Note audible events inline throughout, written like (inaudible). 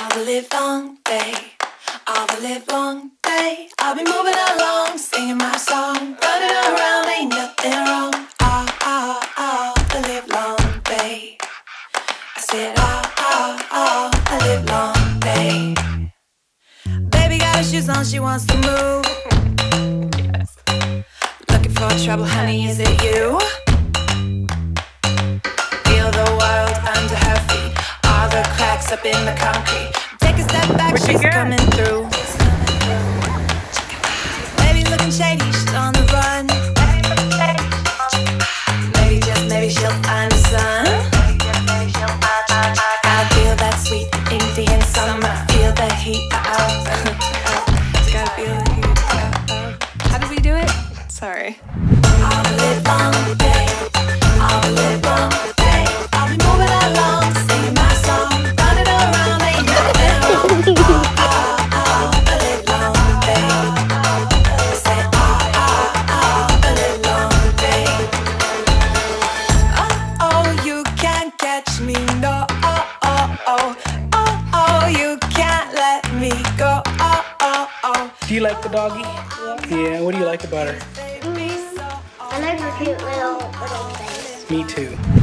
all the live long day, all the live long day. I'll be moving along, singing my song, running around, ain't nothing wrong. All, all, all the live long day. I said all, all, all the live long day. Baby got her shoes on, she wants to move. (laughs) Looking for trouble, honey, is it you? Up in the concrete. Take a step back, Where'd she's coming through. Maybe looking shady, she's on the run. Maybe just maybe she'll find the sun. I feel that sweet Indian summer. Feel the heat. Oh, (laughs) gotta feel the heat. Oh, oh. How did we do it? Sorry. Like the doggy? Yeah. What do you like about her? Mm-hmm. I like her cute little little face. Me too.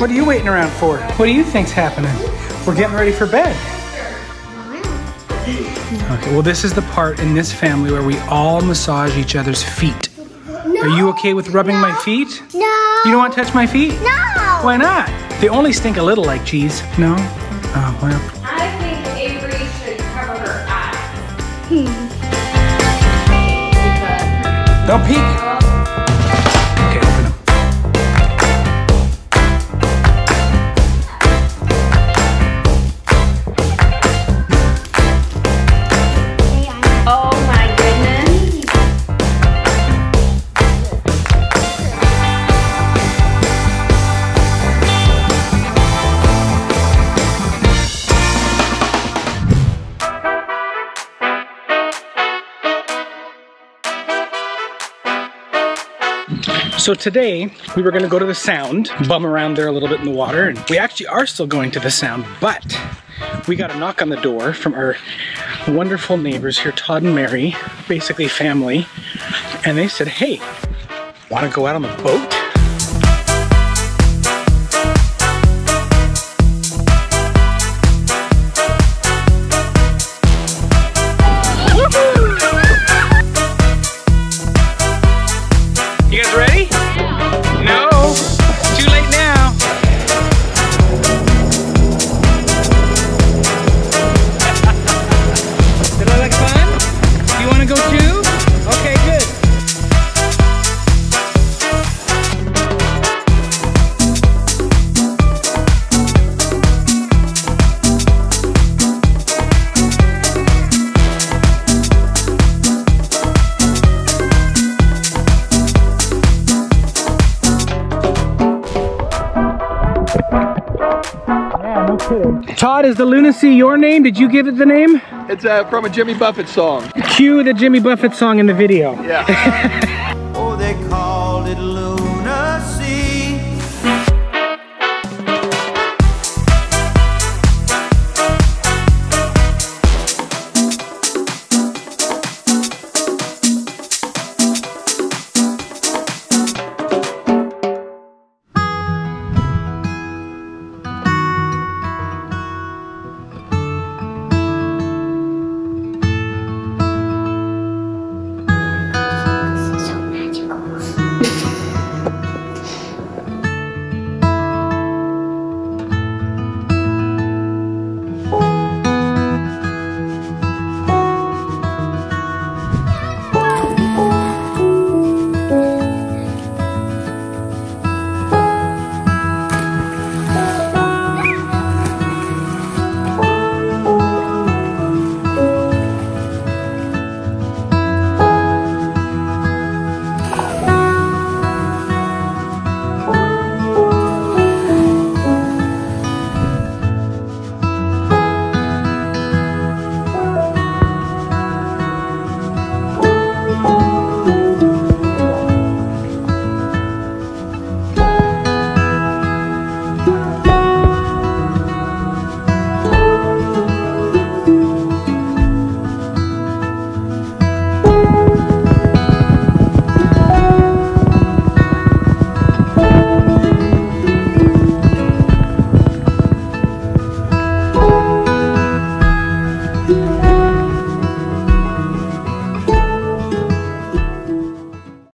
What are you waiting around for? What do you think's happening? We're getting ready for bed. Okay, well, this is the part in this family where we all massage each other's feet. Are you okay with rubbing my feet? No. You don't want to touch my feet? No. Why not? They only stink a little like cheese. No? Oh, well. I think Avery should cover her eyes. Don't peek. So today we were gonna go to the sound, bum around there a little bit in the water, and we actually are still going to the sound, but we got a knock on the door from our wonderful neighbors here, Todd and Mary, basically family, and they said, hey, wanna go out on the boat? Todd, is the lunacy your name? Did you give it the name? It's uh, from a Jimmy Buffett song. Cue the Jimmy Buffett song in the video. Yeah. (laughs)